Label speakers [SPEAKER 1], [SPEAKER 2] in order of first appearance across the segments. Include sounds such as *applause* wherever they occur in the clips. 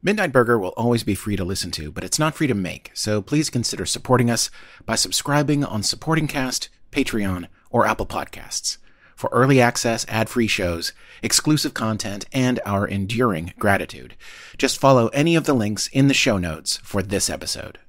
[SPEAKER 1] Midnight Burger will always be free to listen to, but it's not free to make, so please consider supporting us by subscribing on Supporting Cast, Patreon, or Apple Podcasts for early access, ad-free shows, exclusive content, and our enduring gratitude. Just follow any of the links in the show notes for this episode.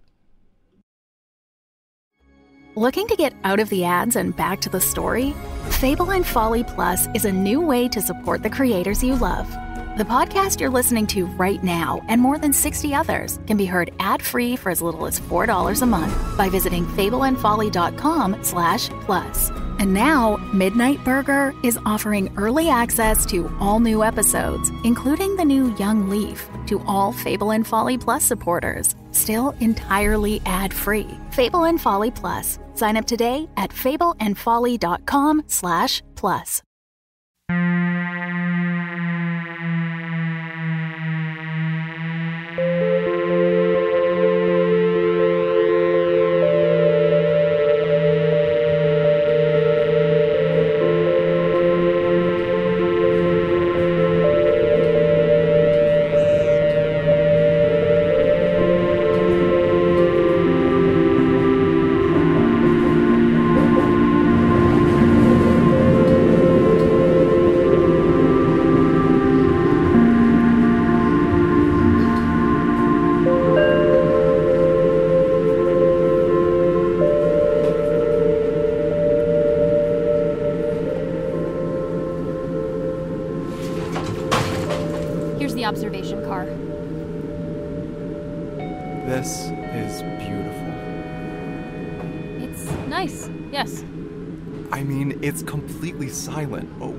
[SPEAKER 2] Looking to get out of the ads and back to the story? Fable and Folly Plus is a new way to support the creators you love. The podcast you're listening to right now and more than 60 others can be heard ad-free for as little as $4 a month by visiting fableandfolly.com slash plus. And now, Midnight Burger is offering early access to all new episodes, including the new Young Leif, to all Fable and Folly Plus supporters, still entirely ad-free. Fable and Folly Plus. Sign up today at fableandfolly.com slash plus.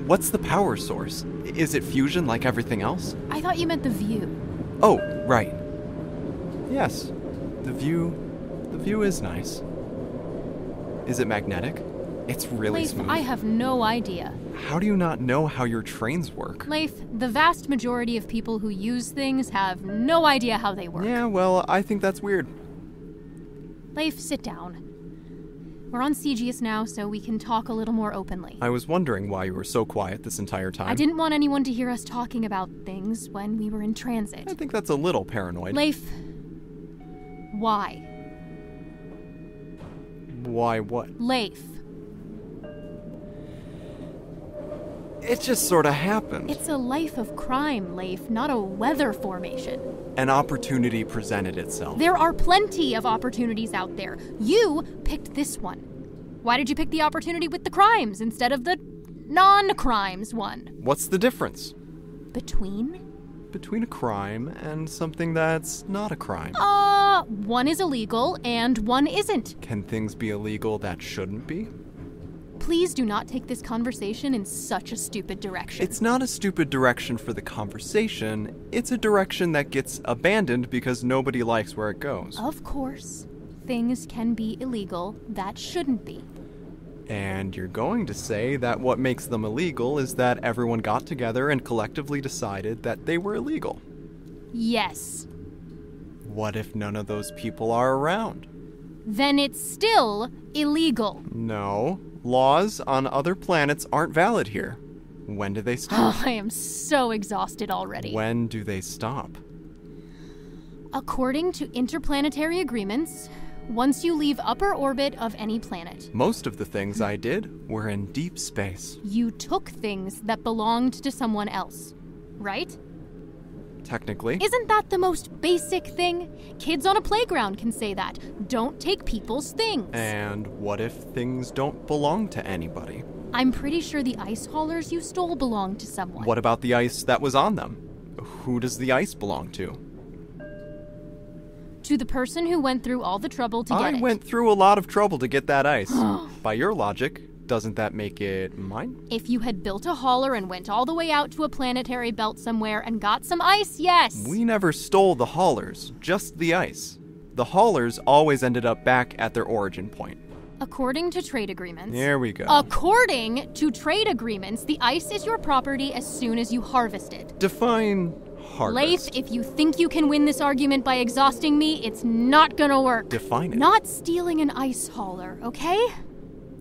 [SPEAKER 3] What's the power source? Is it fusion like everything else?
[SPEAKER 4] I thought you meant the view.
[SPEAKER 3] Oh, right. Yes. The view. The view is nice. Is it magnetic? It's really
[SPEAKER 4] Leif,
[SPEAKER 3] smooth.
[SPEAKER 4] I have no idea.
[SPEAKER 3] How do you not know how your trains work?
[SPEAKER 4] Leif, the vast majority of people who use things have no idea how they work.
[SPEAKER 3] Yeah, well, I think that's weird.
[SPEAKER 4] Leif, sit down. We're on Sigius now, so we can talk a little more openly.
[SPEAKER 3] I was wondering why you were so quiet this entire time.
[SPEAKER 4] I didn't want anyone to hear us talking about things when we were in transit.
[SPEAKER 3] I think that's a little paranoid.
[SPEAKER 4] Leif, why?
[SPEAKER 3] Why what?
[SPEAKER 4] Leif,
[SPEAKER 3] It just sort of happened.
[SPEAKER 4] it's a life of crime, Leif, not a weather formation.
[SPEAKER 3] An opportunity presented itself.
[SPEAKER 4] There are plenty of opportunities out there. You picked this one. Why did you pick the opportunity with the crimes instead of the non crimes one?
[SPEAKER 3] What's the difference
[SPEAKER 4] Between?
[SPEAKER 3] between a crime and something that's not a crime?
[SPEAKER 4] Uh, one is illegal and one isn't.
[SPEAKER 3] Can things be illegal that shouldn't be?
[SPEAKER 4] Please do not take this conversation in such a stupid direction.
[SPEAKER 3] It's not a stupid direction for the conversation, it's a direction that gets abandoned because nobody likes where it goes.
[SPEAKER 4] Of course, things can be illegal that shouldn't be.
[SPEAKER 3] And you're going to say that what makes them illegal is that everyone got together and collectively decided that they were illegal.
[SPEAKER 4] Yes.
[SPEAKER 3] What if none of those people are around?
[SPEAKER 4] Then it's still illegal.
[SPEAKER 3] No, laws on other planets aren't valid here. When do they *sighs* stop?
[SPEAKER 4] Oh, I am so exhausted already.
[SPEAKER 3] when do they stop?
[SPEAKER 4] According to interplanetary agreements, once you leave upper orbit of any planet,
[SPEAKER 3] Most of the things I did were in deep space.
[SPEAKER 4] you took things that belonged to someone else. Right?
[SPEAKER 3] Technically.
[SPEAKER 4] Isn't that the most basic thing? Kids on a playground can say that. Don't take people's things.
[SPEAKER 3] And what if things don't belong to anybody?
[SPEAKER 4] I'm pretty sure the ice haulers you stole belonged to someone.
[SPEAKER 3] What about the ice that was on them? Who does the ice belong to?
[SPEAKER 4] To the person who went through all the trouble to get
[SPEAKER 3] I went through a lot of trouble to get that ice. *gasps* By your logic, doesn't that make it mine?
[SPEAKER 4] If you had built a hauler and went all the way out to a planetary belt somewhere and got some ice, yes.
[SPEAKER 3] We never stole the haulers, just the ice. The haulers always ended up back at their origin point.
[SPEAKER 4] According to trade agreements.
[SPEAKER 3] There we go.
[SPEAKER 4] According to trade agreements, the ice is your property as soon as you harvest it.
[SPEAKER 3] Define harvest.
[SPEAKER 4] if you think you can win this argument by exhausting me, it's not gonna work.
[SPEAKER 3] Define it.
[SPEAKER 4] Not stealing an ice hauler, okay?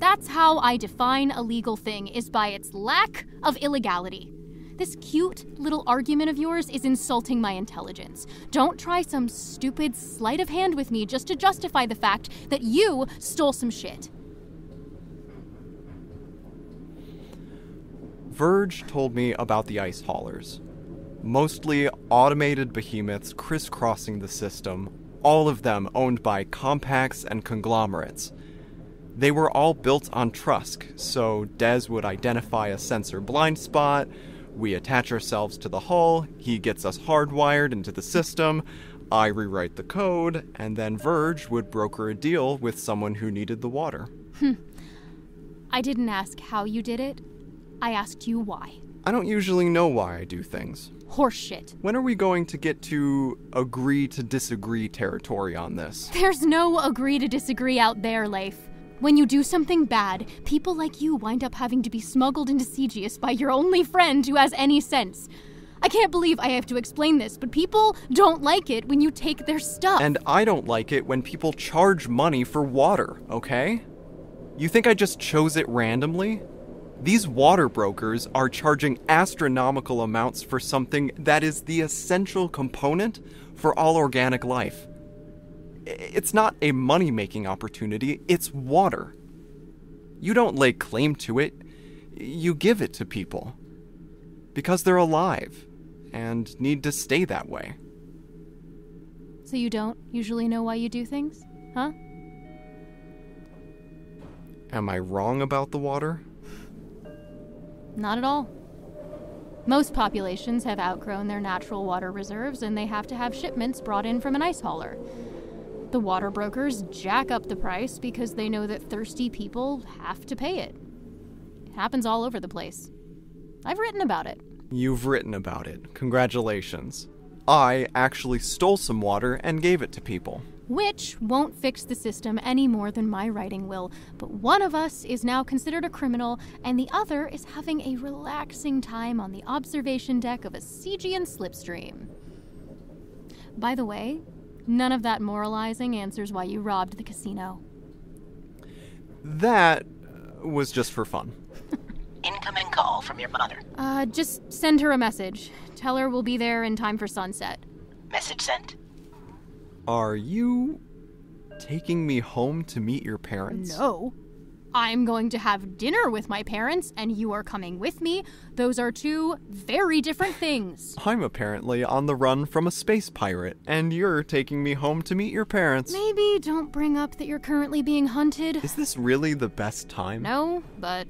[SPEAKER 4] That's how I define a legal thing is by its lack of illegality. This cute little argument of yours is insulting my intelligence. Don't try some stupid sleight of hand with me just to justify the fact that you stole some shit.
[SPEAKER 3] Verge told me about the ice haulers. Mostly automated behemoths crisscrossing the system, all of them owned by compacts and conglomerates. They were all built on Trusk, so Des would identify a sensor blind spot, we attach ourselves to the hull, he gets us hardwired into the system, I rewrite the code, and then Verge would broker a deal with someone who needed the water. Hmm.
[SPEAKER 4] I didn't ask how you did it. I asked you why.
[SPEAKER 3] I don't usually know why I do things.
[SPEAKER 4] Horseshit.
[SPEAKER 3] When are we going to get to agree to disagree territory on this?
[SPEAKER 4] There's no agree to disagree out there, Leif. When you do something bad, people like you wind up having to be smuggled into Sigius by your only friend who has any sense. I can't believe I have to explain this, but people don't like it when you take their stuff.
[SPEAKER 3] And I don't like it when people charge money for water, okay? You think I just chose it randomly? These water brokers are charging astronomical amounts for something that is the essential component for all organic life. It's not a money making opportunity, it's water. You don't lay claim to it, you give it to people. Because they're alive and need to stay that way.
[SPEAKER 4] so you don't usually know why you do things? Huh?
[SPEAKER 3] Am I wrong about the water?
[SPEAKER 4] Not at all. Most populations have outgrown their natural water reserves and they have to have shipments brought in from an ice hauler. The water brokers jack up the price because they know that thirsty people have to pay it. It happens all over the place. I've written about it.
[SPEAKER 3] You've written about it. Congratulations. I actually stole some water and gave it to people.
[SPEAKER 4] Which won't fix the system any more than my writing will, but one of us is now considered a criminal, and the other is having a relaxing time on the observation deck of a Sigian slipstream. By the way, none of that moralizing answers why you robbed the casino.
[SPEAKER 3] That was just for fun. *laughs*
[SPEAKER 5] Incoming call from your mother.
[SPEAKER 4] Uh, just send her a message. Tell her we'll be there in time for sunset.
[SPEAKER 5] Message sent.
[SPEAKER 3] Are you taking me home to meet your parents?
[SPEAKER 4] No. I'm going to have dinner with my parents, and you are coming with me. Those are two very different things.
[SPEAKER 3] I'm apparently on the run from a space pirate, and you're taking me home to meet your parents.
[SPEAKER 4] Maybe don't bring up that you're currently being hunted.
[SPEAKER 3] Is this really the best time?
[SPEAKER 4] No, but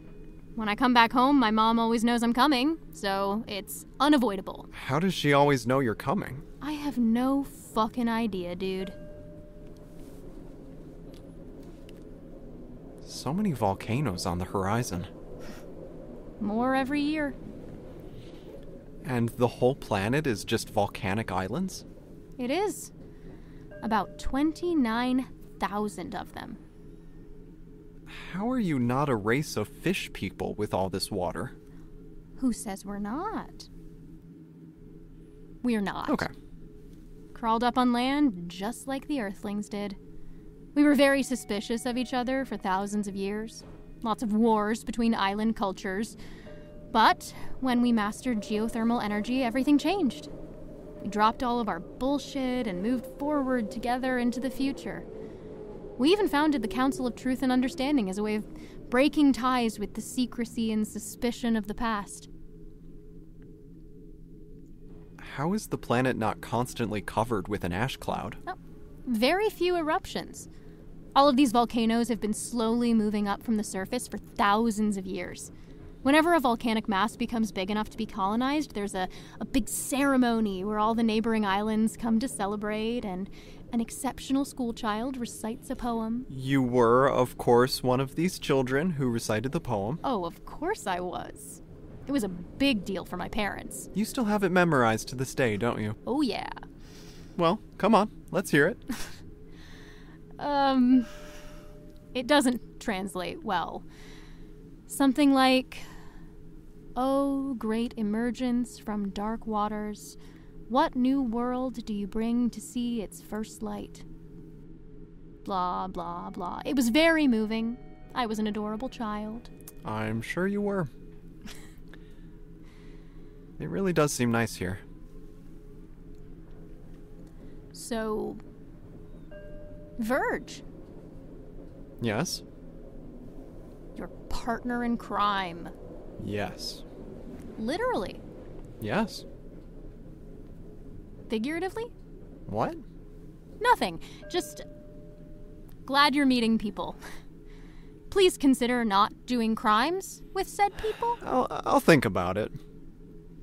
[SPEAKER 4] when I come back home, my mom always knows I'm coming, so it's unavoidable.
[SPEAKER 3] How does she always know you're coming?
[SPEAKER 4] I have no fucking idea, dude.
[SPEAKER 3] So many volcanoes on the horizon.
[SPEAKER 4] More every year.
[SPEAKER 3] And the whole planet is just volcanic islands?
[SPEAKER 4] It is. About 29,000 of them.
[SPEAKER 3] How are you not a race of fish people with all this water?
[SPEAKER 4] Who says we're not? We're not.
[SPEAKER 3] Okay.
[SPEAKER 4] Crawled up on land just like the Earthlings did. We were very suspicious of each other for thousands of years. Lots of wars between island cultures. But when we mastered geothermal energy, everything changed. We dropped all of our bullshit and moved forward together into the future. We even founded the Council of Truth and Understanding as a way of breaking ties with the secrecy and suspicion of the past.
[SPEAKER 3] How is the planet not constantly covered with an ash cloud?
[SPEAKER 4] Oh, Very few eruptions. All of these volcanoes have been slowly moving up from the surface for thousands of years. Whenever a volcanic mass becomes big enough to be colonized, there's a, a big ceremony where all the neighboring islands come to celebrate, and an exceptional schoolchild recites a poem.
[SPEAKER 3] You were, of course, one of these children who recited the poem.
[SPEAKER 4] Oh, of course I was. It was a big deal for my parents.
[SPEAKER 3] You still have it memorized to this day, don't you?
[SPEAKER 4] Oh, yeah.
[SPEAKER 3] Well, come on, let's hear it. *laughs*
[SPEAKER 4] Um, it doesn't translate well. Something like, Oh, great emergence from dark waters, what new world do you bring to see its first light? Blah, blah, blah. It was very moving. I was an adorable child.
[SPEAKER 3] I'm sure you were. *laughs* It really does seem nice here.
[SPEAKER 4] So. Verge,
[SPEAKER 3] Yes?
[SPEAKER 4] your partner in crime.
[SPEAKER 3] Yes.
[SPEAKER 4] Literally.
[SPEAKER 3] Yes.
[SPEAKER 4] Figuratively?
[SPEAKER 3] What?
[SPEAKER 4] Nothing. Just. Glad you're meeting people. Please consider not doing crimes with said people.
[SPEAKER 3] I'll, I'll think about it.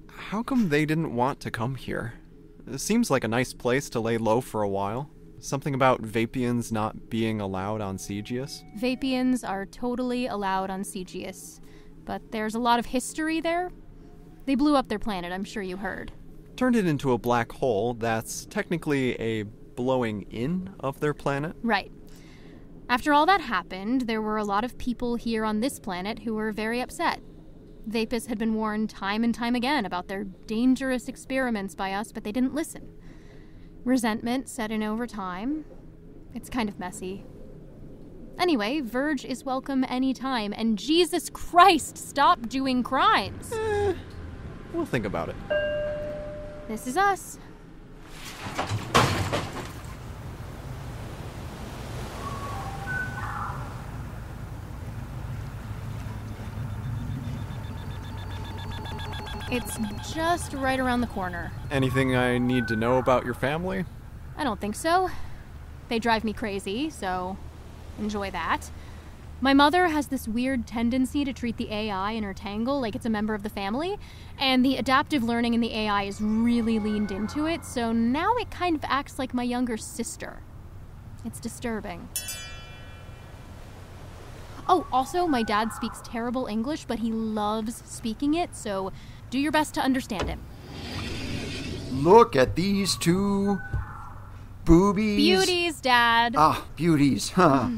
[SPEAKER 3] How come they didn't want to come here? It seems like a nice place to lay low for a while. Something about Vapians not being allowed on Sigius?
[SPEAKER 4] Vapians are totally allowed on Sigius, but there's a lot of history there. They blew up their planet, I'm sure you heard.
[SPEAKER 3] Turned it into a black hole that's technically a blowing in of their planet?
[SPEAKER 4] Right. After all that happened, there were a lot of people here on this planet who were very upset. Vapus had been warned time and time again about their dangerous experiments by us, but they didn't listen. Resentment set in over time. It's kind of messy. Anyway, Verge is welcome anytime, and Jesus Christ, stop doing crimes!
[SPEAKER 3] Eh, we'll think about it.
[SPEAKER 4] This is us. It's just right around the corner.
[SPEAKER 3] Anything I need to know about your family?
[SPEAKER 4] I don't think so. They drive me crazy, so enjoy that. My mother has this weird tendency to treat the AI in her tangle like it's a member of the family, and the adaptive learning in the AI is really leaned into it, so now it kind of acts like my younger sister. It's disturbing. Oh, also, my dad speaks terrible English, but he loves speaking it, so do your best to understand him.
[SPEAKER 6] Look at these two boobies.
[SPEAKER 4] Beauties, Dad.
[SPEAKER 6] Ah, beauties. *laughs* Huh.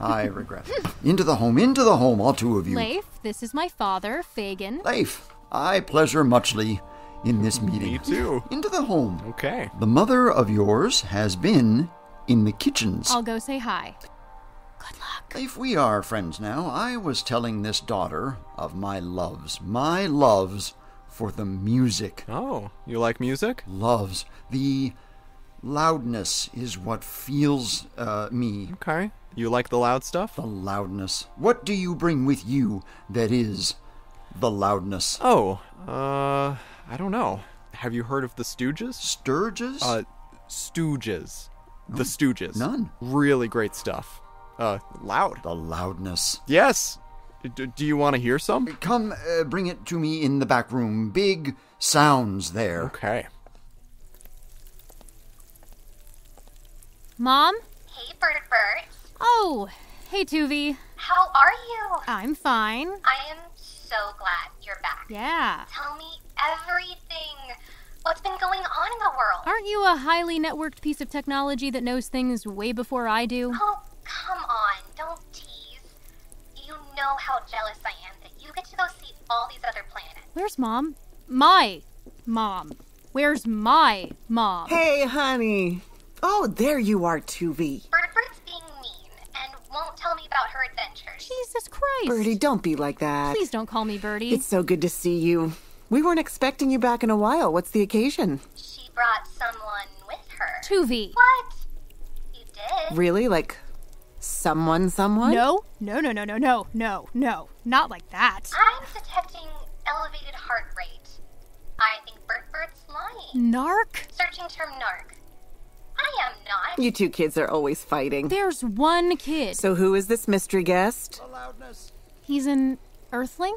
[SPEAKER 6] I regret. Into the home, into the home, all two of you.
[SPEAKER 4] Leif, this is my father, Fagin.
[SPEAKER 6] Leif, I pleasure muchly in this meeting.
[SPEAKER 3] Me too. *laughs*
[SPEAKER 6] Into the home.
[SPEAKER 3] Okay.
[SPEAKER 6] The mother of yours has been in the kitchens.
[SPEAKER 4] I'll go say hi. Good luck.
[SPEAKER 6] If we are friends now, I was telling this daughter of my loves, my loves for the music.
[SPEAKER 3] Oh, you like music?
[SPEAKER 6] Loves. The loudness is what feels uh, me.
[SPEAKER 3] Okay. You like the loud stuff?
[SPEAKER 6] The loudness. What do you bring with you that is the loudness?
[SPEAKER 3] Oh, uh, I don't know. Have you heard of the Stooges?
[SPEAKER 6] Sturges?
[SPEAKER 3] Uh, Stooges. The Stooges.
[SPEAKER 6] none.
[SPEAKER 3] Really great stuff. Uh, loud.
[SPEAKER 6] the loudness.
[SPEAKER 3] Yes. D- do you want to hear some?
[SPEAKER 6] Come, uh, bring it to me in the back room. Big sounds there.
[SPEAKER 3] Okay.
[SPEAKER 4] Mom?
[SPEAKER 7] Hey, Bert Bert.
[SPEAKER 4] Oh, hey, Tuvie.
[SPEAKER 7] How are you?
[SPEAKER 4] I'm fine.
[SPEAKER 7] I am so glad you're back.
[SPEAKER 4] Yeah.
[SPEAKER 7] Tell me everything. What's been going on in the world?
[SPEAKER 4] Aren't you a highly networked piece of technology that knows things way before I do?
[SPEAKER 7] Oh, come on. Don't tease. You know how jealous I am that you get to go see all these other planets.
[SPEAKER 4] Where's mom? My mom. Where's my mom?
[SPEAKER 8] Hey, honey. Oh, there you are, Tuvie.
[SPEAKER 7] Bert Bert's being mean and won't tell me about her adventures.
[SPEAKER 4] Jesus Christ.
[SPEAKER 8] Bertie, don't be like that.
[SPEAKER 4] Please don't call me Birdie.
[SPEAKER 8] It's so good to see you. We weren't expecting you back in a while. What's the occasion?
[SPEAKER 7] She brought someone with her.
[SPEAKER 4] Tuvie.
[SPEAKER 7] What? You did?
[SPEAKER 8] Really? Like someone, someone?
[SPEAKER 4] No, no, no, no, no, no, no, no. Not like that.
[SPEAKER 7] I'm detecting elevated heart rate. I think Bert Bert's lying.
[SPEAKER 4] Narc?
[SPEAKER 7] Searching term narc. I am not.
[SPEAKER 8] You two kids are always fighting.
[SPEAKER 4] There's one kid.
[SPEAKER 8] So who is this mystery guest?
[SPEAKER 4] He's an earthling?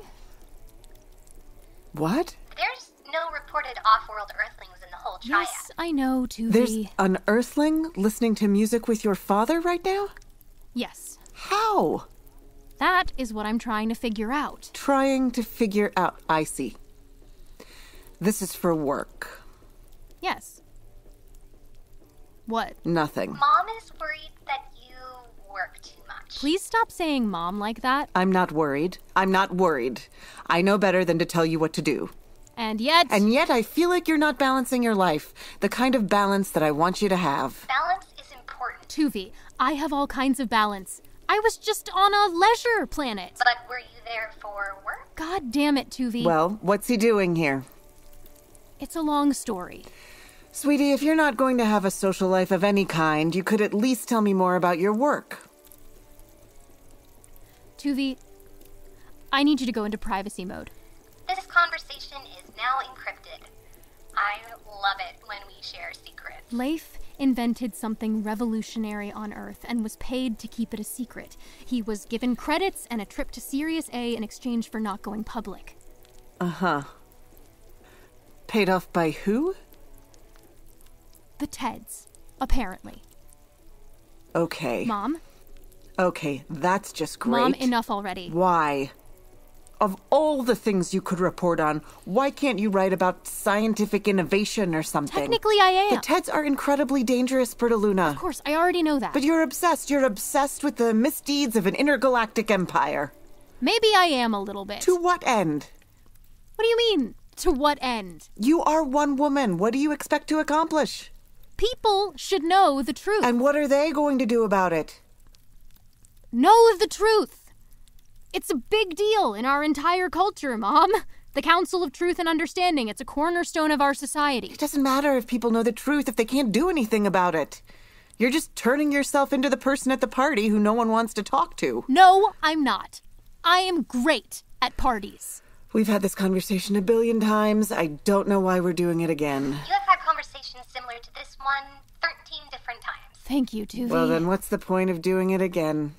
[SPEAKER 8] What?
[SPEAKER 7] There's no reported off-world Earthlings in the whole triad.
[SPEAKER 4] Yes, I know, Tuvie.
[SPEAKER 8] There's an earthling listening to music with your father right now?
[SPEAKER 4] Yes.
[SPEAKER 8] How?
[SPEAKER 4] That is what I'm trying to figure out.
[SPEAKER 8] Trying to figure out. I see. This is for work.
[SPEAKER 4] Yes. What?
[SPEAKER 8] Nothing.
[SPEAKER 7] Mom is worried that you work too much.
[SPEAKER 4] Please stop saying mom like that.
[SPEAKER 8] I'm not worried. I'm not worried. I know better than to tell you what to do.
[SPEAKER 4] And yet.
[SPEAKER 8] And yet I feel like you're not balancing your life. The kind of balance that I want you to have.
[SPEAKER 7] Balance is important.
[SPEAKER 4] Tuvie, I have all kinds of balance. I was just on a leisure planet.
[SPEAKER 7] But were you there for work?
[SPEAKER 4] God damn it, Tuvie.
[SPEAKER 8] Well, what's he doing here?
[SPEAKER 4] It's a long story.
[SPEAKER 8] Sweetie, if you're not going to have a social life of any kind, you could at least tell me more about your work.
[SPEAKER 4] Tuvie, I need you to go into privacy mode.
[SPEAKER 7] This conversation is now encrypted. I love it when we share secrets.
[SPEAKER 4] Leif invented something revolutionary on Earth and was paid to keep it a secret. He was given credits and a trip to Sirius A in exchange for not going public.
[SPEAKER 8] Uh huh. Paid off by who?
[SPEAKER 4] The Teds, apparently.
[SPEAKER 8] Okay.
[SPEAKER 4] Mom?
[SPEAKER 8] Okay, that's just great.
[SPEAKER 4] Mom, enough already.
[SPEAKER 8] Why? Of all the things you could report on, why can't you write about scientific innovation or something?
[SPEAKER 4] Technically, I am.
[SPEAKER 8] The Teds are incredibly dangerous, Bertaluna.
[SPEAKER 4] Of course, I already know that.
[SPEAKER 8] But you're obsessed. You're obsessed with the misdeeds of an intergalactic empire.
[SPEAKER 4] Maybe I am a little bit.
[SPEAKER 8] To what end?
[SPEAKER 4] What do you mean, to what end?
[SPEAKER 8] You are one woman. What do you expect to accomplish?
[SPEAKER 4] People should know the truth.
[SPEAKER 8] And what are they going to do about it?
[SPEAKER 4] Know the truth. It's a big deal in our entire culture, Mom. The Council of Truth and Understanding. It's a cornerstone of our society.
[SPEAKER 8] It doesn't matter if people know the truth if they can't do anything about it. You're just turning yourself into the person at the party who no one wants to talk to.
[SPEAKER 4] No, I'm not. I am great at parties.
[SPEAKER 8] We've had this conversation a billion times. I don't know why we're doing it again.
[SPEAKER 7] You have had conversations similar to this one 13 different times.
[SPEAKER 4] Thank you, Tuvie.
[SPEAKER 8] Well, then what's the point of doing it again?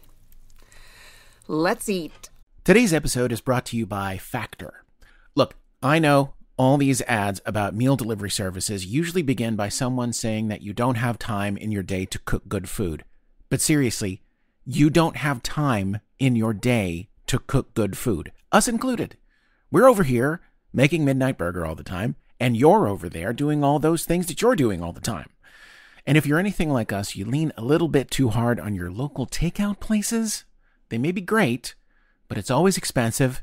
[SPEAKER 8] Let's eat.
[SPEAKER 1] Today's episode is brought to you by Factor. Look, I know all these ads about meal delivery services usually begin by someone saying that you don't have time in your day to cook good food. But seriously, you don't have time in your day to cook good food, us included. We're over here making Midnight Burger all the time, and you're over there doing all those things that you're doing all the time. And if you're anything like us, you lean a little bit too hard on your local takeout places. They may be great, but it's always expensive,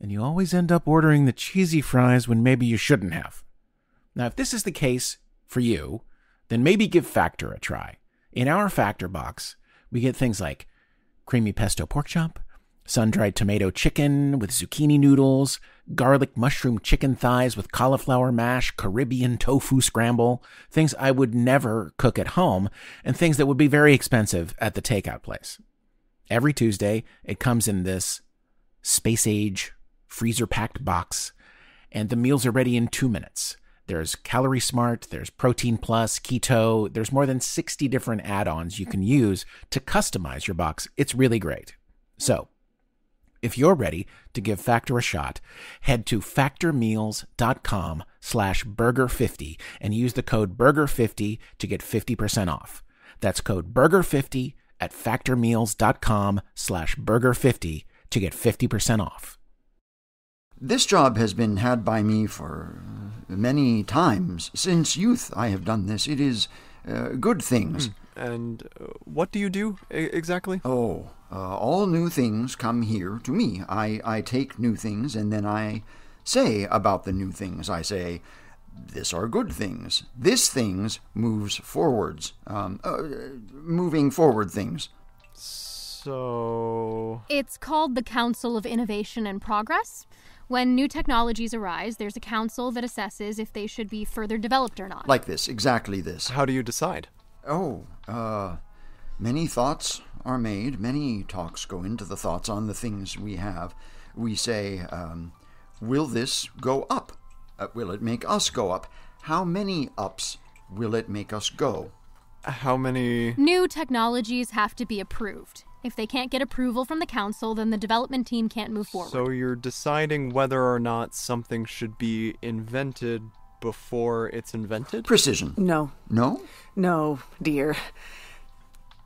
[SPEAKER 1] and you always end up ordering the cheesy fries when maybe you shouldn't have. Now, if this is the case for you, then maybe give Factor a try. In our Factor box, we get things like creamy pesto pork chop, sun dried tomato chicken with zucchini noodles, garlic mushroom chicken thighs with cauliflower mash, Caribbean tofu scramble, things I would never cook at home, and things that would be very expensive at the takeout place. Every Tuesday, it comes in this space age freezer packed box, and the meals are ready in two minutes. There's Calorie Smart, there's Protein Plus, Keto, there's more than 60 different add ons you can use to customize your box. It's really great. So, if you're ready to give Factor a shot, head to factormeals.com slash burger50 and use the code burger50 to get 50% off. That's code burger50 at factormeals.com slash burger50 to get 50% off.
[SPEAKER 6] This job has been had by me for many times. Since youth, I have done this. It is uh, good things.
[SPEAKER 3] And uh, what do you do e- exactly?
[SPEAKER 6] Oh, uh, all new things come here to me. I, I take new things and then I say about the new things. I say, this are good things. This things moves forwards. Um, uh, moving forward things.
[SPEAKER 3] So.
[SPEAKER 4] It's called the Council of Innovation and Progress. When new technologies arise, there's a council that assesses if they should be further developed or not.
[SPEAKER 6] Like this, exactly this.
[SPEAKER 3] How do you decide?
[SPEAKER 6] Oh, uh, many thoughts are made, many talks go into the thoughts on the things we have. We say, um, will this go up? Uh, will it make us go up? How many ups will it make us go?
[SPEAKER 3] How many.
[SPEAKER 4] New technologies have to be approved. If they can't get approval from the council, then the development team can't move forward.
[SPEAKER 3] So you're deciding whether or not something should be invented before it's invented?
[SPEAKER 6] Precision.
[SPEAKER 8] No,
[SPEAKER 6] No?
[SPEAKER 8] no, dear.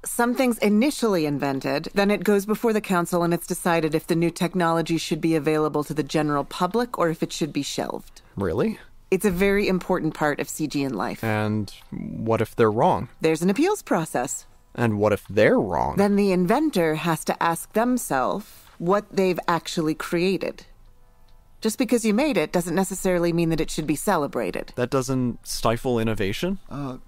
[SPEAKER 8] Something's initially invented, then it goes before the council and it's decided if the new technology should be available to the general public or if it should be shelved.
[SPEAKER 3] Really?
[SPEAKER 8] It's a very important part of CG in life.
[SPEAKER 3] And what if they're wrong?
[SPEAKER 8] There's an appeals process.
[SPEAKER 3] And what if they're wrong?
[SPEAKER 8] Then the inventor has to ask themselves what they've actually created. Just because you made it doesn't necessarily mean that it should be celebrated.
[SPEAKER 3] that doesn't stifle innovation?
[SPEAKER 6] Uh,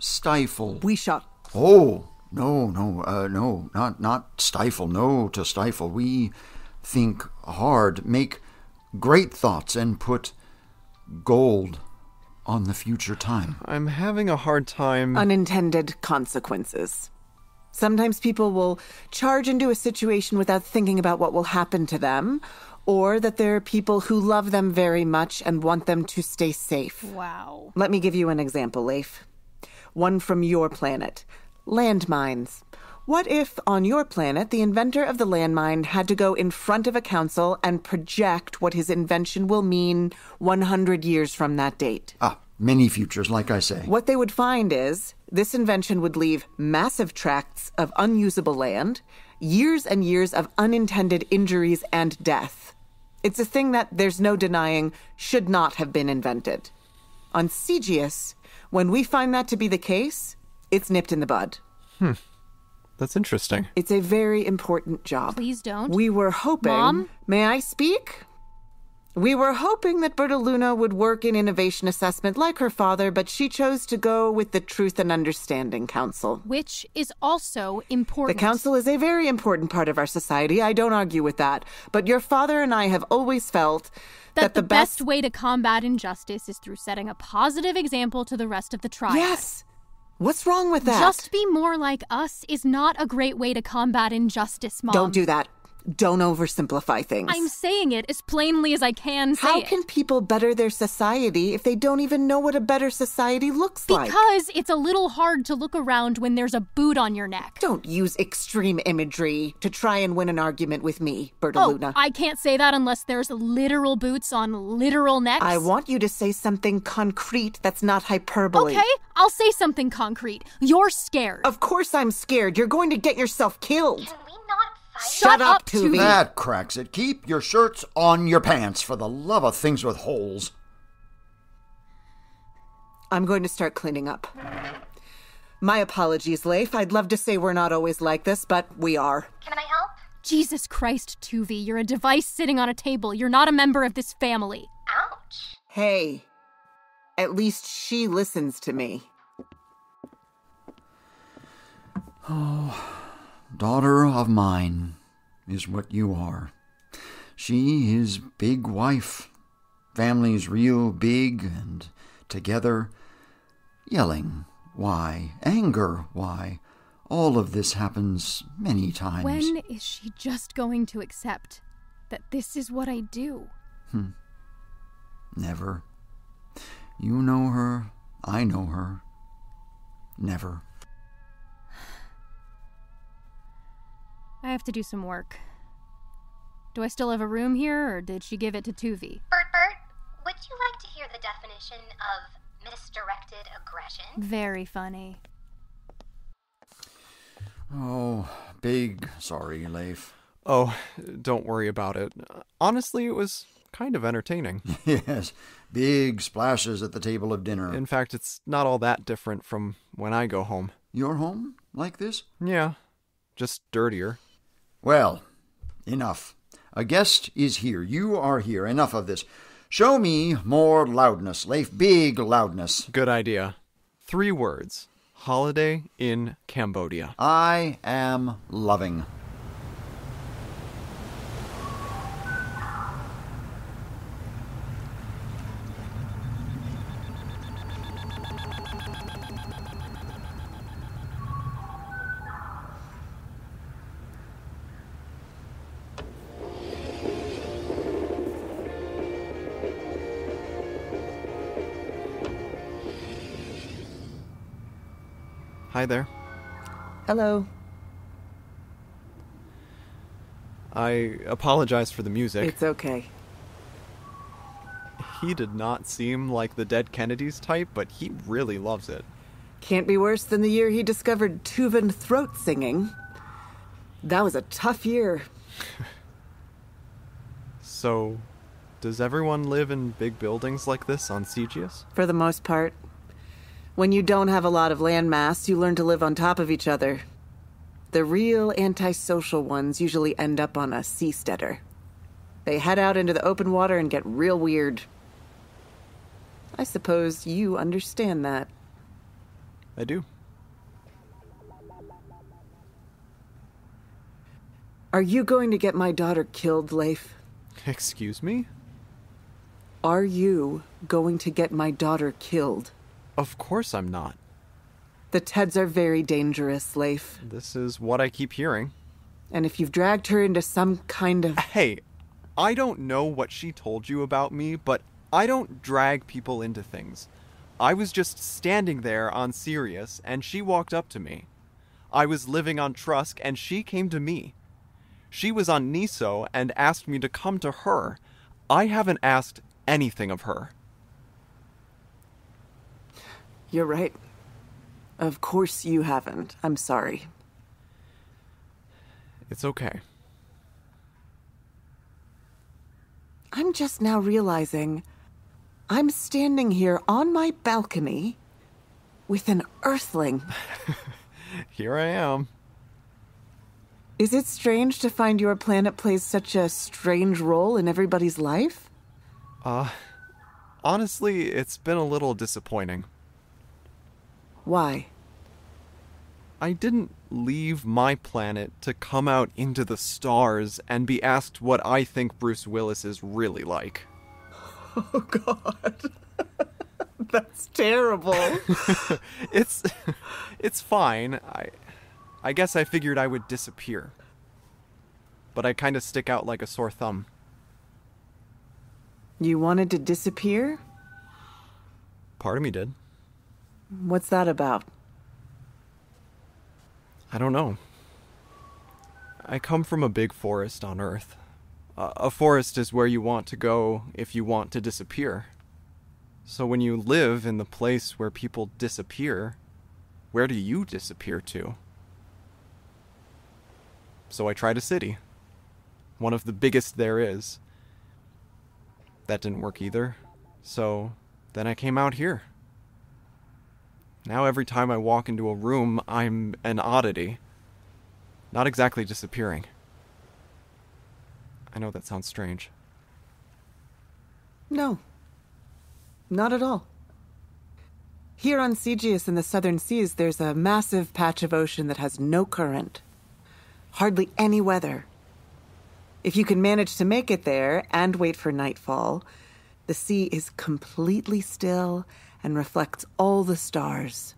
[SPEAKER 6] stifle.
[SPEAKER 8] We shot.
[SPEAKER 6] Oh, no, no, uh, no, not not stifle. No to stifle. We think hard, make great thoughts, and put gold on the future time.
[SPEAKER 3] I'm having a hard time.
[SPEAKER 8] Unintended consequences. Sometimes people will charge into a situation without thinking about what will happen to them, or that there are people who love them very much and want them to stay safe.
[SPEAKER 4] Wow.
[SPEAKER 8] Let me give you an example, Leif. One from your planet landmines. What if, on your planet, the inventor of the landmine had to go in front of a council and project what his invention will mean 100 years from that date?
[SPEAKER 6] Ah, many futures, like I say.
[SPEAKER 8] What they would find is this invention would leave massive tracts of unusable land, years and years of unintended injuries and death. It's a thing that there's no denying should not have been invented. On Sigius, when we find that to be the case, it's nipped in the bud.
[SPEAKER 3] That's interesting.
[SPEAKER 8] It's a very important job.
[SPEAKER 4] Please don't.
[SPEAKER 8] We were hoping.
[SPEAKER 4] Mom?
[SPEAKER 8] May I speak? We were hoping that Bertaluna would work in innovation assessment like her father, but she chose to go with the Truth and Understanding Council.
[SPEAKER 4] Which is also important.
[SPEAKER 8] The council is a very important part of our society. I don't argue with that. But your father and I have always felt
[SPEAKER 4] that, the, best, way to combat injustice is through setting a positive example to the rest of the tribe.
[SPEAKER 8] Yes. What's wrong with that?
[SPEAKER 4] Just be more like us is not a great way to combat injustice, Mom.
[SPEAKER 8] don't do that. Don't oversimplify things.
[SPEAKER 4] I'm saying it as plainly as I can say
[SPEAKER 8] How
[SPEAKER 4] it.
[SPEAKER 8] can people better their society if they don't even know what a better society looks like?
[SPEAKER 4] Because it's a little hard to look around when there's a boot on your neck.
[SPEAKER 8] Don't use extreme imagery to try and win an argument with me,
[SPEAKER 4] Oh,
[SPEAKER 8] Bertaluna.
[SPEAKER 4] I can't say that unless there's literal boots on literal necks.
[SPEAKER 8] I want you to say something concrete that's not hyperbole.
[SPEAKER 4] Okay, I'll say something concrete. You're scared.
[SPEAKER 8] Of course I'm scared. You're going to get yourself killed.
[SPEAKER 7] Can we not fight?
[SPEAKER 8] Shut up,
[SPEAKER 4] up,
[SPEAKER 8] Tuvie.
[SPEAKER 6] That cracks it. Keep your shirts on your pants, for the love of things with holes.
[SPEAKER 8] I'm going to start cleaning up. My apologies, Leif. I'd love to say we're not always like this, but we are.
[SPEAKER 7] Can I help?
[SPEAKER 4] Jesus Christ, Tuvie, you're a device sitting on a table. You're not a member of this family.
[SPEAKER 7] Ouch.
[SPEAKER 8] Hey, at least she listens to me. Oh.
[SPEAKER 6] Daughter of mine is what you are. She is big wife. Family's real big and together. Yelling, why? Anger, why? All of this happens many times.
[SPEAKER 4] When is she just going to accept that this is what I do? Hmm.
[SPEAKER 6] Never. You know her. I know her. Never.
[SPEAKER 4] I have to do some work. Do I still have a room here, or did she give it to Tuvie?
[SPEAKER 7] Bert Bert, would you like to hear the definition of misdirected aggression?
[SPEAKER 4] Very funny.
[SPEAKER 6] Oh, big sorry, Leif.
[SPEAKER 3] Oh, don't worry about it. Honestly, it was kind of entertaining. *laughs*
[SPEAKER 6] yes, big splashes at the table of dinner.
[SPEAKER 3] In fact, it's not all that different from when I go home.
[SPEAKER 6] Your home like this?
[SPEAKER 3] Yeah, just dirtier.
[SPEAKER 6] Well, enough. A guest is here. You are here. Enough of this. Show me more loudness, Leif. Big loudness.
[SPEAKER 3] Good idea. Three words Holiday in Cambodia.
[SPEAKER 6] I am loving.
[SPEAKER 3] Hi there.
[SPEAKER 8] Hello.
[SPEAKER 3] I apologize for the music.
[SPEAKER 8] It's okay.
[SPEAKER 3] He did not seem like the dead Kennedys type, but he really loves it.
[SPEAKER 8] Can't be worse than the year he discovered Tuvan throat singing. That was a tough year. *laughs*
[SPEAKER 3] So, does everyone live in big buildings like this on Sigius?
[SPEAKER 8] for the most part. When you don't have a lot of landmass, you learn to live on top of each other. The real antisocial ones usually end up on a seasteader. They head out into the open water and get real weird. I suppose you understand that.
[SPEAKER 3] I do.
[SPEAKER 8] Are you going to get my daughter killed, Leif?
[SPEAKER 3] Excuse me?
[SPEAKER 8] Are you going to get my daughter killed?
[SPEAKER 3] Of course I'm not.
[SPEAKER 8] The Teds are very dangerous, Leif.
[SPEAKER 3] This is what I keep hearing.
[SPEAKER 8] And if you've dragged her into some kind of.
[SPEAKER 3] Hey, I don't know what she told you about me, but I don't drag people into things. I was just standing there on Sirius, and she walked up to me. I was living on Trusk, and she came to me. She was on Niso and asked me to come to her. I haven't asked anything of her.
[SPEAKER 8] You're right. Of course you haven't. I'm sorry.
[SPEAKER 3] It's okay.
[SPEAKER 8] I'm just now realizing I'm standing here on my balcony with an earthling. *laughs*
[SPEAKER 3] Here I am.
[SPEAKER 8] Is it strange to find your planet plays such a strange role in everybody's life?
[SPEAKER 3] Uh, honestly, it's been a little disappointing.
[SPEAKER 8] Why?
[SPEAKER 3] I didn't leave my planet to come out into the stars and be asked what I think Bruce Willis is really like.
[SPEAKER 8] Oh, God. *laughs* That's terrible. *laughs*
[SPEAKER 3] it's it's fine. I I guess I figured I would disappear. But I kind of stick out like a sore thumb.
[SPEAKER 8] You wanted to disappear?
[SPEAKER 3] Part of me did.
[SPEAKER 8] What's that about?
[SPEAKER 3] I don't know. I come from a big forest on Earth. A forest is where you want to go if you want to disappear. So when you live in the place where people disappear, where do you disappear to? So I tried a city. One of the biggest there is. That didn't work either. So then I came out here. Now every time I walk into a room, I'm an oddity. Not exactly disappearing. I know that sounds strange.
[SPEAKER 8] No. Not at all. Here on Sigius in the southern seas, there's a massive patch of ocean that has no current. Hardly any weather. If you can manage to make it there and wait for nightfall, the sea is completely still and reflects all the stars.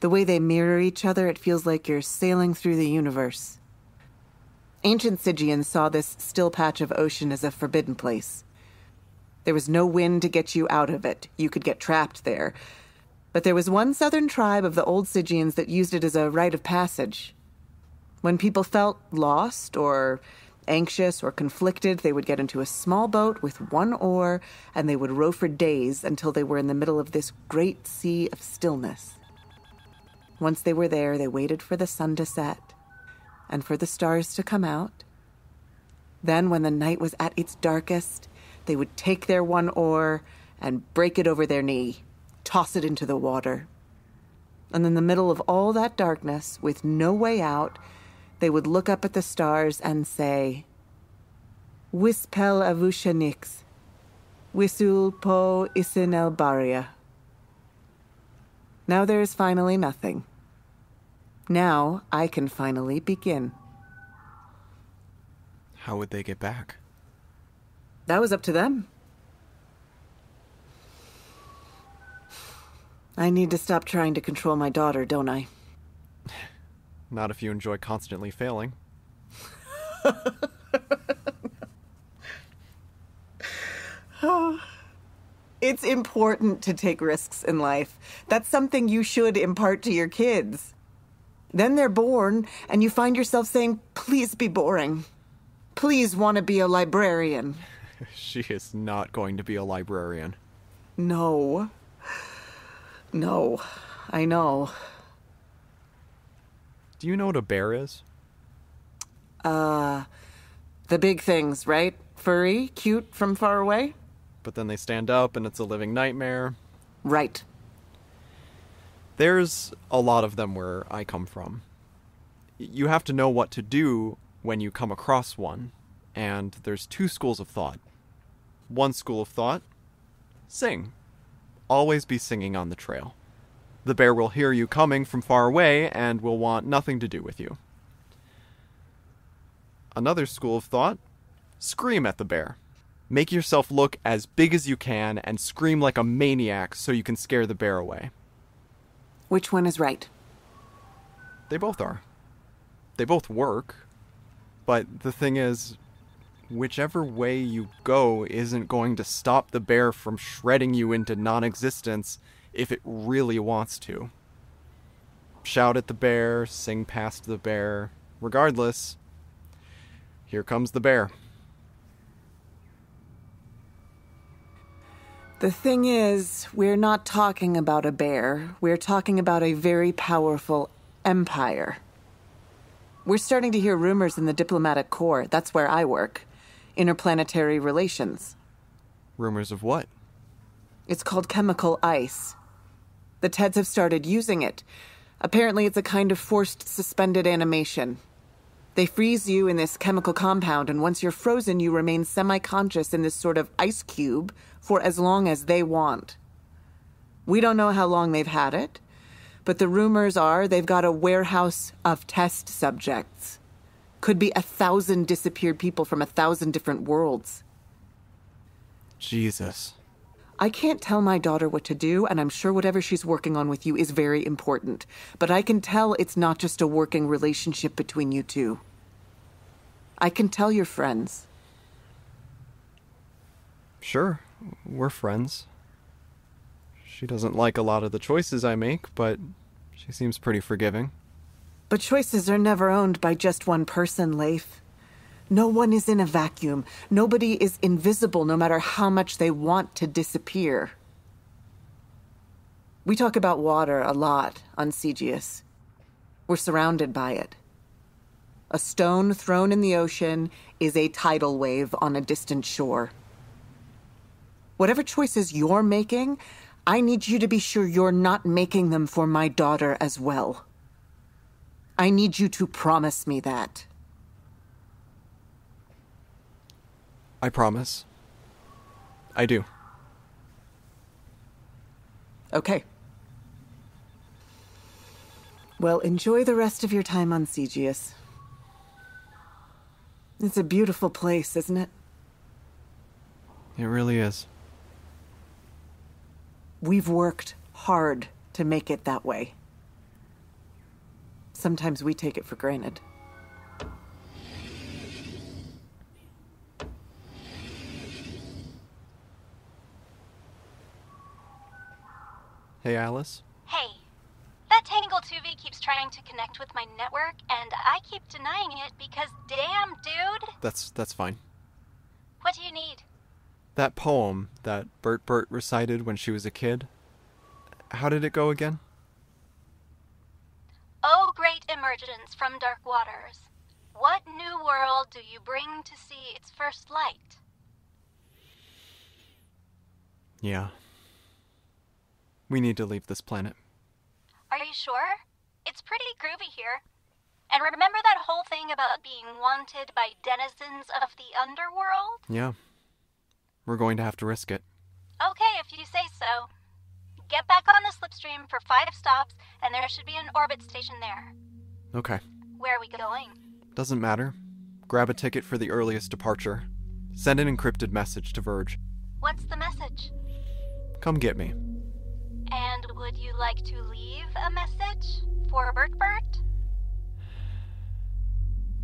[SPEAKER 8] The way they mirror each other, it feels like you're sailing through the universe. Ancient Sigians saw this still patch of ocean as a forbidden place. There was no wind to get you out of it. You could get trapped there. But there was one southern tribe of the old Sigians that used it as a rite of passage. When people felt lost or anxious or conflicted, they would get into a small boat with one oar and they would row for days until they were in the middle of this great sea of stillness. Once they were there, they waited for the sun to set and for the stars to come out. Then, when the night was at its darkest, they would take their one oar and break it over their knee, toss it into the water. And in the middle of all that darkness, with no way out, they would look up at the stars and say, Wispel avushanix, wisul po isin el baria. Now there is finally nothing. Now I can finally begin.
[SPEAKER 3] How would they get back?
[SPEAKER 8] That was up to them. I need to stop trying to control my daughter, don't I?
[SPEAKER 3] Not if you enjoy constantly failing. *sighs*
[SPEAKER 8] It's important to take risks in life. That's something you should impart to your kids. Then they're born, and you find yourself saying, Please be boring. Please want to be a librarian. *laughs*
[SPEAKER 3] she is not going to be a librarian.
[SPEAKER 8] No. No. I know.
[SPEAKER 3] Do you know what a bear is?
[SPEAKER 8] Uh, the big things, right? Furry, cute from far away?
[SPEAKER 3] But then they stand up and it's a living nightmare.
[SPEAKER 8] Right.
[SPEAKER 3] There's a lot of them where I come from. You have to know what to do when you come across one, and there's two schools of thought. One school of thought sing. Always be singing on the trail. The bear will hear you coming from far away and will want nothing to do with you. Another school of thought scream at the bear. Make yourself look as big as you can and scream like a maniac so you can scare the bear away.
[SPEAKER 8] Which one is right?
[SPEAKER 3] They both are. They both work. But the thing is, whichever way you go isn't going to stop the bear from shredding you into non existence if it really wants to. Shout at the bear, sing past the bear. Regardless, here comes the bear.
[SPEAKER 8] The thing is, we're not talking about a bear. We're talking about a very powerful empire. We're starting to hear rumors in the diplomatic corps. That's where I work. Interplanetary relations.
[SPEAKER 3] Rumors of what?
[SPEAKER 8] It's called chemical ice. The TEDs have started using it. Apparently, it's a kind of forced suspended animation. They freeze you in this chemical compound, and once you're frozen, you remain semi conscious in this sort of ice cube for as long as they want. We don't know how long they've had it, but the rumors are they've got a warehouse of test subjects. Could be a thousand disappeared people from a thousand different worlds.
[SPEAKER 3] Jesus.
[SPEAKER 8] I can't tell my daughter what to do, and I'm sure whatever she's working on with you is very important. But I can tell it's not just a working relationship between you two. I can tell you're friends.
[SPEAKER 3] Sure, we're friends. She doesn't like a lot of the choices I make, but she seems pretty forgiving.
[SPEAKER 8] But choices are never owned by just one person, Leif. No one is in a vacuum. Nobody is invisible no matter how much they want to disappear. We talk about water a lot on Sigius. We're surrounded by it. A stone thrown in the ocean is a tidal wave on a distant shore. Whatever choices you're making, I need you to be sure you're not making them for my daughter as well. I need you to promise me that.
[SPEAKER 3] I promise. I do.
[SPEAKER 8] Okay. Well, enjoy the rest of your time on Sigius. It's a beautiful place, isn't it?
[SPEAKER 3] It really is.
[SPEAKER 8] We've worked hard to make it that way. Sometimes we take it for granted.
[SPEAKER 3] Hey, Alice.
[SPEAKER 9] Hey, that Tangle Tuvie keeps trying to connect with my network, and I keep denying it because damn, dude.
[SPEAKER 3] That's that's fine.
[SPEAKER 9] What do you need?
[SPEAKER 3] That poem that BertBert recited when she was a kid. How did it go again?
[SPEAKER 9] Oh, great emergence from dark waters. What new world do you bring to see its first light?
[SPEAKER 3] Yeah. We need to leave this planet.
[SPEAKER 9] Are you sure? It's pretty groovy here. And remember that whole thing about being wanted by denizens of the underworld?
[SPEAKER 3] Yeah. We're going to have to risk it.
[SPEAKER 9] Okay, if you say so. Get back on the slipstream for five stops, and there should be an orbit station there.
[SPEAKER 3] Okay.
[SPEAKER 9] Where are we going?
[SPEAKER 3] Doesn't matter. Grab a ticket for the earliest departure. Send an encrypted message to Verge.
[SPEAKER 9] What's the message?
[SPEAKER 3] Come get me.
[SPEAKER 9] And would you like to leave a message for BertBert?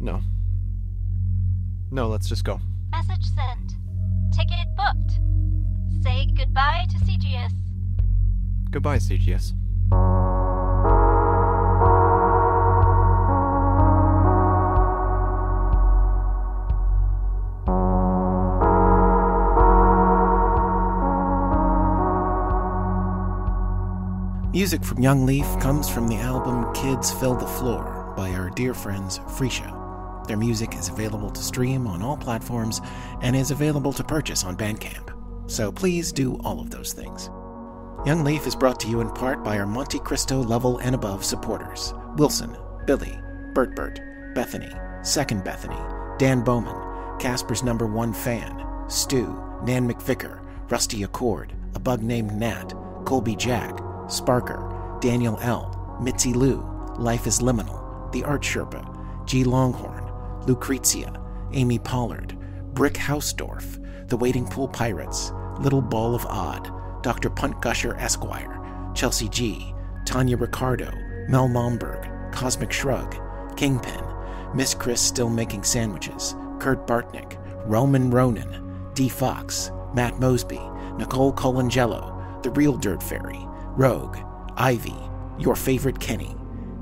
[SPEAKER 3] No. No, let's just go.
[SPEAKER 9] Message sent. Ticket booked. Say goodbye to Sigius.
[SPEAKER 3] Goodbye, Sigius.
[SPEAKER 1] Music from Young Leif comes from the album Kids Fill the Floor by our dear friends Freescha. Their music is available to stream on all platforms and is available to purchase on Bandcamp. So please do all of those things. Young Leif is brought to you in part by our Monte Cristo level and above supporters Wilson, Billy, BertBert, Bethany, Second Bethany, Dan Bowman, Casper's number one fan, Stu, Nan McVicker, Rusty Accord, a bug named Nat, Colby Jack, Sparker, Daniel L., Mitzi Lou, Life is Liminal, The Art Sherpa, G. Longhorn, Lucrezia, Amy Pollard, Brick Hausdorff, The Wading Pool Pirates, Little Ball of Odd, Dr. Punt Gusher Esquire, Chelsea G, Tanya Ricardo, Mel Momberg, Cosmic Shrug, Kingpin, Miss Chris Still Making Sandwiches, Kurt Bartnick, Roman Ronan, D. Fox, Matt Mosby, Nicole Colangelo, The Real Dirt Fairy, Rogue, Ivy, Your Favorite Kenny,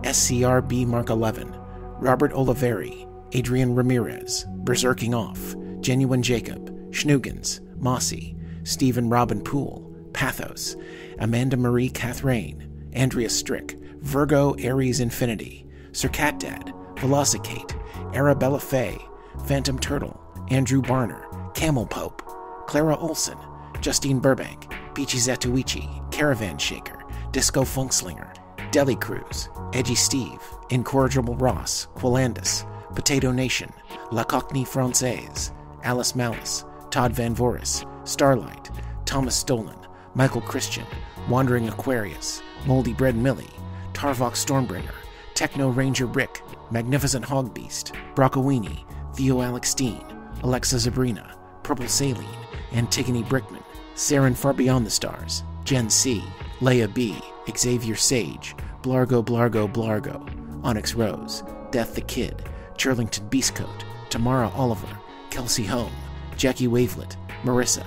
[SPEAKER 1] SCRB Mark 11, Robert Oliveri, Adrian Ramirez, Berserking Off, Genuine Jacob, Schnugens, Mossy, Stephen Robin Poole, Pathos, Amanda Marie Catherine, Andrea Strick, Virgo Aries Infinity, Sir Cat Dad, Velocicate, Arabella Fay, Phantom Turtle, Andrew Barner, Camel Pope, Clara Olson, Justine Burbank, Peachy Zatuichi, Caravan Shaker, Disco Funkslinger, Deli Cruz, Edgy Steve, Incorrigible Ross, Quilandus, Potato Nation, La Cockney Francaise, Alice Malice, Todd Van Voris, Starlight, Thomas Stolen, Michael Christian, Wandering Aquarius, Moldy Bread Millie, Tarvok Stormbringer, Techno Ranger Rick, Magnificent Hogbeast, Broccoini, Theo Alex Steen, Alexa Zabrina, Purple Saline, Antigone Brickman, Saren Far Beyond the Stars, Gen C, Leia B, Xavier Sage, Blargo Blargo Blargo, Onyx Rose, Death the Kid, Churlington Beastcoat, Tamara Oliver, Kelsey Home, Jackie Wavelet, Marissa,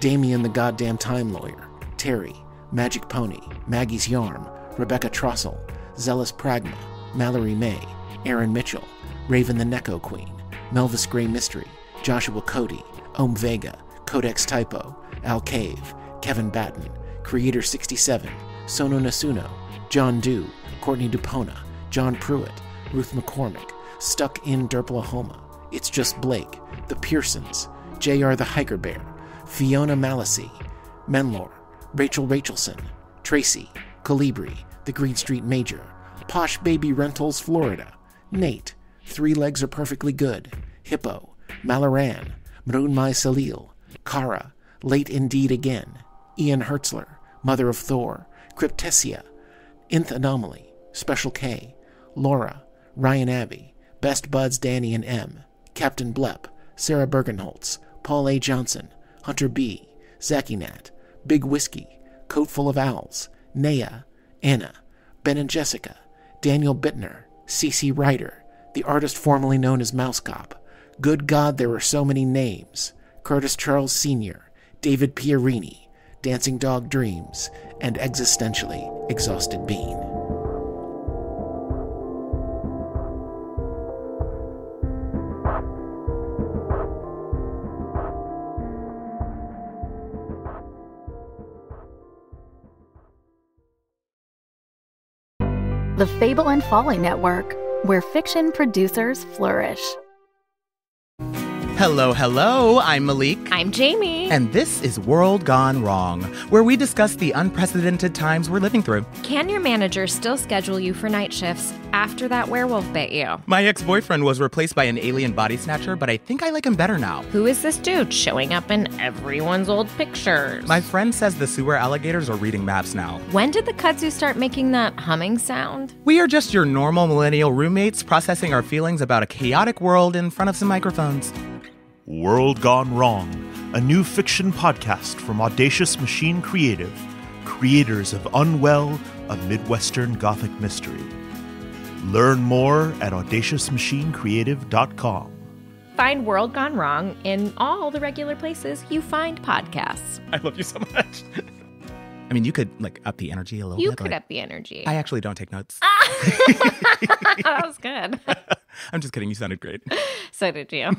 [SPEAKER 1] Damien the Goddamn Time Lawyer, Terry, Magic Pony, Maggie's Yarn, Rebecca Trossel, Zealous Pragma, Mallory May, Aaron Mitchell, Raven the Neko Queen, Melvis Grey Mystery, Joshua Cody, Om Vega, Codex Typo, Al Cave, Kevin Batten, Creator 67, Sono Nasuno, John Dew, Courtney Dupona, John Pruitt, Ruth McCormick, Stuck in Derplahoma, It's Just Blake, The Pearsons, J.R. the Hiker Bear, Fiona Malasey, Menlor, Rachel Rachelson, Tracy, Calibri, The Green Street Major, Posh Baby Rentals, Florida, Nate, Three Legs Are Perfectly Good, Hippo, Malaran, Maroon Mai Salil, Kara, Late Indeed Again, Ian Hertzler, Mother of Thor, Cryptesia, Nth Anomaly, Special K, Laura, Ryan Abbey, Best Buds Danny and M, Captain Blep, Sarah Bergenholtz, Paul A. Johnson, Hunter B., Zachy Nat, Big Whiskey, Coat Full of Owls, Naya, Anna, Ben and Jessica, Daniel Bittner, C.C. Ryder, the artist formerly known as Mouse Cop. Good God, there are so many names. Curtis Charles Sr., David Pierini, Dancing Dog Dreams, and Existentially Exhausted Bean.
[SPEAKER 2] The Fable and Folly Network, where fiction producers flourish.
[SPEAKER 10] Hello, hello. I'm Malik.
[SPEAKER 11] I'm Jamie.
[SPEAKER 10] And this is World Gone Wrong, where we discuss the unprecedented times we're living through.
[SPEAKER 11] Can your manager still schedule you for night shifts after that werewolf bit you?
[SPEAKER 10] My ex boyfriend was replaced by an alien body snatcher, but I think I like him better now.
[SPEAKER 11] Who is this dude showing up in everyone's old pictures?
[SPEAKER 10] My friend says the sewer alligators are reading maps now.
[SPEAKER 11] When did the kudzu start making that humming sound?
[SPEAKER 10] We are just your normal millennial roommates processing our feelings about a chaotic world in front of some microphones.
[SPEAKER 12] World Gone Wrong, a new fiction podcast from Audacious Machine Creative, creators of Unwell, a Midwestern Gothic mystery. Learn more at audaciousmachinecreative.com.
[SPEAKER 11] Find World Gone Wrong in all the regular places you find podcasts.
[SPEAKER 10] I love you so much. I mean, you could like up the energy a little
[SPEAKER 11] You
[SPEAKER 10] bit.
[SPEAKER 11] could
[SPEAKER 10] like-
[SPEAKER 11] up the energy.
[SPEAKER 10] I actually don't take notes. Ah! *laughs* *laughs*
[SPEAKER 11] that was good.
[SPEAKER 10] I'm just kidding. You sounded great.
[SPEAKER 11] so did you.